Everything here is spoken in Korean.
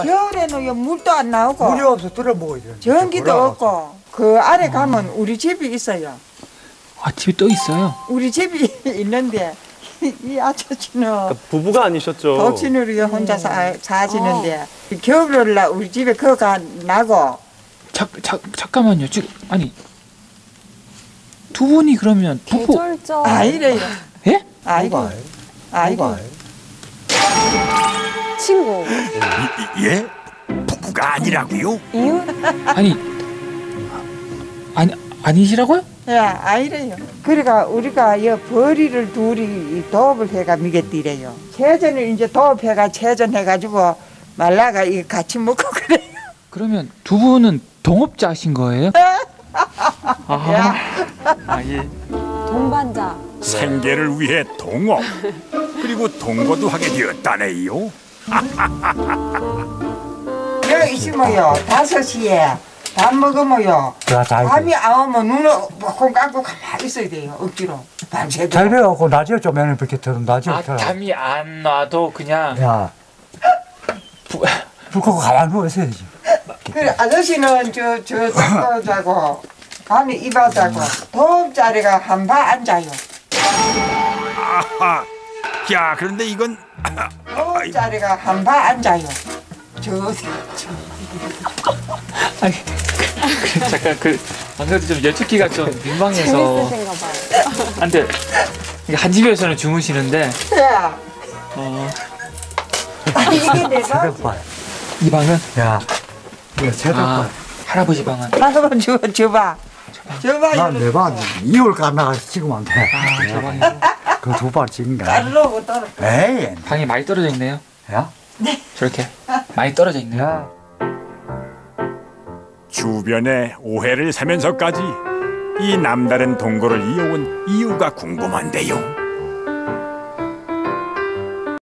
겨울에는 요 물도 안 나오고 물이 없어 뚫어 먹어야 돼. 전기도 없고 그 아래 가면 우리 집이 있어요. 아 집이 또 있어요. 우리 집이 있는데 이- 이 아저씨는 그러니까 부부가 아니셨죠. 독신으로 요 혼자 사, 사지는데 겨울날 우리 집에 그가 나고 잠, 잠, 잠깐만요. 지금 아니 두 분이 그러면 부부 아이래요. 예? 아이고 아이고 친구 예? 부부가 아니라고요? 이웃 아니 아니 아니시라고요? 예 아이래요. 그러니까 우리가 여 벌이를 둘이 도업을 해가 미겠디래요. 체전을 이제 도업해가 체전해가지고 말라가 이 같이 먹고 그래요. 그러면 두 분은 동업자신 거예요? 아, 아 예. 동반자 생계를 위해 동업 그리고 동거도 하게 되었다네요. 여기 있으면요 다섯 시에 밥 먹으면요 자, 잘 밤이 안 오면 눈을 콩 감고 가만히 있어야 돼요 억지로 밤새도 잘 배워갖고 낮에 좀 애는 그렇게 들은 낮에 아 들어. 잠이 안 와도 그냥 야, 부, 불 끄고 가만히 누워 있어야 되지. 그래 아저씨는 저저 닦고 자고 밤에 이바 자고 도움자리가 한 바 앉아요 아하. 야 그런데 이건 도움자리가 한 바 앉아요. 저, 저 아니 그, 잠깐 그안 그래도 좀 여쭙기가 좀 민망해서. 재밌으신가 봐요. 안돼 한 집에서는 주무시는데. 야, 어, 이게 내가 새벽반. 이 방은? 야, 이거 새벽반. 아 할아버지 방은? 한번 줘 줘봐 줘봐 난내 방, 이월 가나가 찍으면 안 돼. 아, 저 방이 그두발 찍은 거야. 딸로 못 따라 에이, 방이 많이 떨어져 있네요. 야, 저렇게 많이 떨어져 있네요. 야. 주변에 오해를 사면서까지 이 남다른 동거를 이어온 이유가 궁금한데요.